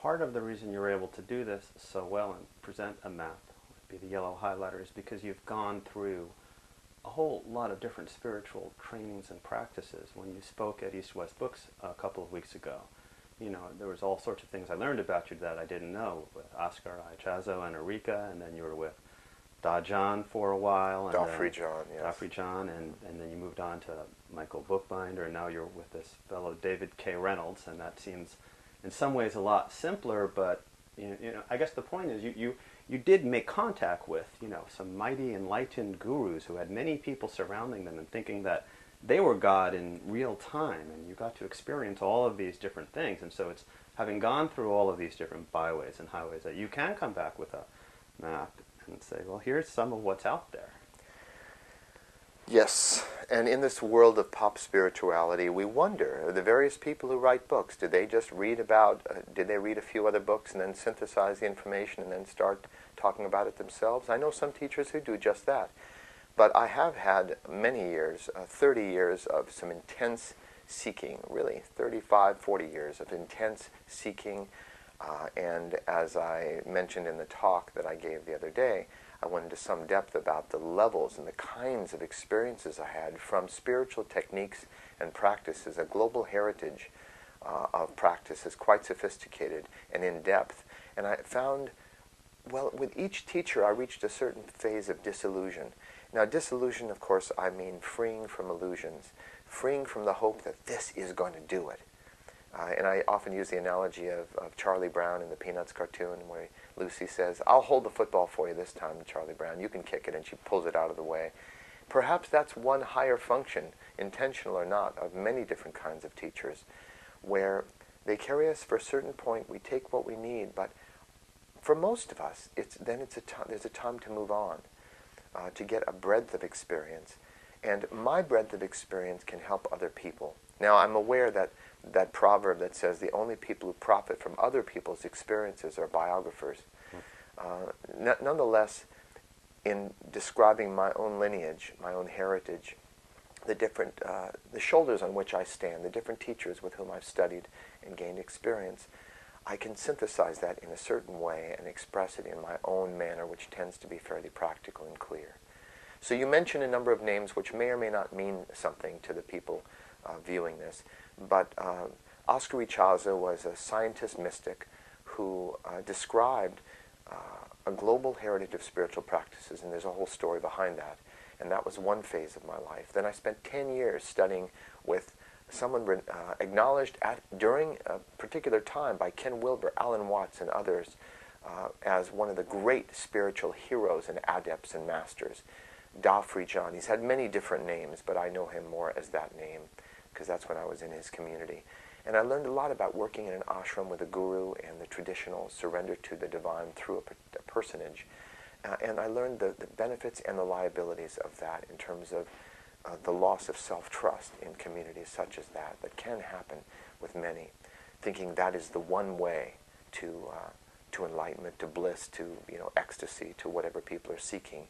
part of the reason you're able to do this so well and present a map, be the yellow highlighter, is because you've gone through a whole lot of different spiritual trainings and practices. When you spoke at East West Books a couple of weeks ago, you know, there was all sorts of things I learned about you that I didn't know with Oscar Ichazo and Arica, and then you were with Da John for a while. And Da Free John, yes. Da Free John, and, and then you moved on to Michael Bookbinder, and now you're with this fellow David K. Reynolds, and that seems in some ways a lot simpler, but you know, you know I guess the point is you, you, you did make contact with, you know, some mighty enlightened gurus who had many people surrounding them and thinking that they were God in real time, and you got to experience all of these different things. And so it's having gone through all of these different byways and highways that you can come back with a map and say, well, here's some of what's out there. Yes, and in this world of pop spirituality, we wonder the various people who write books. Did they just read about? Uh, did they read a few other books and then synthesize the information and then start talking about it themselves? I know some teachers who do just that. But I have had many years, uh, 30 years of some intense seeking, really 35, 40 years of intense seeking. Uh, and as I mentioned in the talk that I gave the other day, I went into some depth about the levels and the kinds of experiences I had from spiritual techniques and practices. A global heritage uh, of practices, quite sophisticated and in depth. And I found, well, with each teacher, I reached a certain phase of disillusion. Now, disillusion, of course, I mean freeing from illusions, freeing from the hope that this is going to do it. Uh, and I often use the analogy of, of Charlie Brown in the Peanuts cartoon where Lucy says, I'll hold the football for you this time, Charlie Brown. You can kick it. And she pulls it out of the way. Perhaps that's one higher function, intentional or not, of many different kinds of teachers, where they carry us for a certain point. We take what we need. But for most of us, it's, then it's a there's a time to move on uh, to get a breadth of experience. And my breadth of experience can help other people. Now, I'm aware that that proverb that says the only people who profit from other people's experiences are biographers. Uh, n- nonetheless, in describing my own lineage, my own heritage, the different, uh, the shoulders on which I stand, the different teachers with whom I've studied and gained experience, I can synthesize that in a certain way and express it in my own manner, which tends to be fairly practical and clear. So you mentioned a number of names which may or may not mean something to the people viewing this, but uh, Oscar Ichazo was a scientist mystic who uh, described uh, a global heritage of spiritual practices, and there's a whole story behind that. And that was one phase of my life. Then I spent 10 years studying with someone uh, acknowledged at, during a particular time by Ken Wilber, Alan Watts, and others uh, as one of the great spiritual heroes and adepts and masters. Da Free John. He's had many different names, but I know him more as that name because that's when I was in his community. And I learned a lot about working in an ashram with a guru and the traditional surrender to the divine through a, a personage. Uh, and I learned the, the benefits and the liabilities of that in terms of uh, the loss of self-trust in communities such as that that can happen with many, thinking that is the one way to uh, to enlightenment, to bliss, to you know ecstasy, to whatever people are seeking.